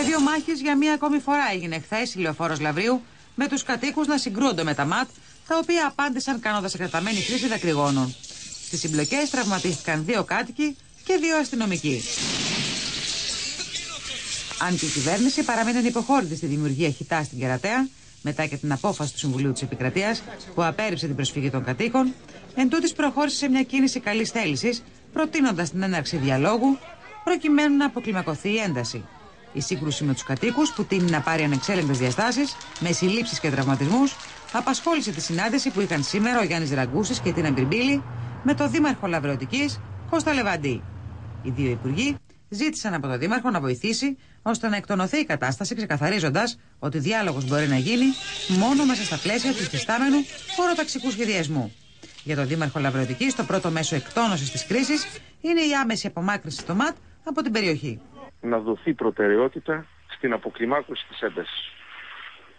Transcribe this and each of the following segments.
Πεδίο μάχης για μία ακόμη φορά έγινε χθες η λεωφόρο Λαβρίου με τους κατοίκους να συγκρούνται με τα ΜΑΤ, τα οποία απάντησαν κάνοντας εκτεταμένη χρήση δακρυγόνων. Στις συμπλοκές τραυματίστηκαν δύο κάτοικοι και δύο αστυνομικοί. Αν και η κυβέρνηση παραμένει ανυποχώρητη στη δημιουργία χιτά στην Κερατέα, μετά και την απόφαση του Συμβουλίου της Επικρατείας που απέρριψε την προσφυγή των κατοίκων, εν προχώρησε σε μια κίνηση καλής θέλησης, προτείνοντας την έναρξη διαλόγου, προκειμένου να αποκλιμακωθεί η ένταση. Η σύγκρουση με τους κατοίκους, που τίνει να πάρει ανεξέλεγκτες διαστάσεις, με συλλήψεις και τραυματισμούς, απασχόλησε τη συνάντηση που είχαν σήμερα ο Γιάννης Ραγκούσης και η Τίνα Μπυρμπίλη με τον Δήμαρχο Λαβρεωτικής Κώστα Λεβαντή. Οι δύο υπουργοί ζήτησαν από τον Δήμαρχο να βοηθήσει ώστε να εκτονωθεί η κατάσταση, ξεκαθαρίζοντας ότι διάλογος μπορεί να γίνει μόνο μέσα στα πλαίσια του υφιστάμενου χωροταξικού σχεδιασμού. Για τον Δήμαρχο Λαβρεωτικής, το πρώτο μέσο εκτόνωσης της κρίσης είναι η άμεση απομάκρυνση των ΜΑΤ από την περιοχή. Να δοθεί προτεραιότητα στην αποκλιμάκωση της έντασης.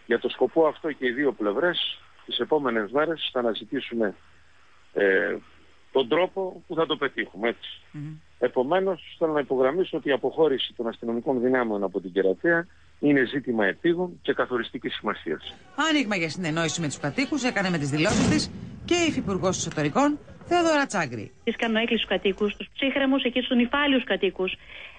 Για το σκοπό αυτό και οι δύο πλευρές, τις επόμενες μέρες θα αναζητήσουμε ε, τον τρόπο που θα το πετύχουμε έτσι. Mm-hmm. Επομένως θέλω να υπογραμμίσω ότι η αποχώρηση των αστυνομικών δυνάμεων από την Κερατέα είναι ζήτημα επίγον και καθοριστική σημασίας. Άνοιγμα για συνεννόηση με τους κατοίκους έκανε με τις δηλώσεις της και η Υφυπουργός Εσωτερικών Θεοδόρα τσάγκρη. Τις κάνω έκκληση κατοίκους, τους ψύχρεμους εκεί, στους νυφάλιους κατοίκους,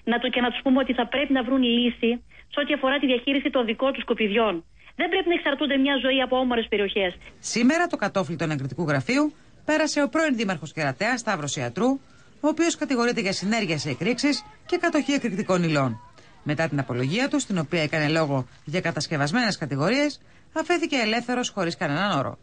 να το, και να τους πούμε ότι θα πρέπει να βρουν λύση σε ό,τι αφορά τη διαχείριση των δικών τους σκουπιδιών. Δεν πρέπει να εξαρτούνται μια ζωή από όμορες περιοχές. Σήμερα το κατόφλι των ανακριτικού γραφείου πέρασε ο πρώην Δήμαρχος Κερατέας Σταύρος Ιατρού, ο οποίος κατηγορείται για συνέργεια σε εκρήξεις και κατοχή εκρηκτικών υλών. Μετά την απολογία του, στην οποία έκανε λόγο για κατασκευασμένες κατηγορίες, αφέθηκε ελεύθερος χωρίς κανέναν όρο.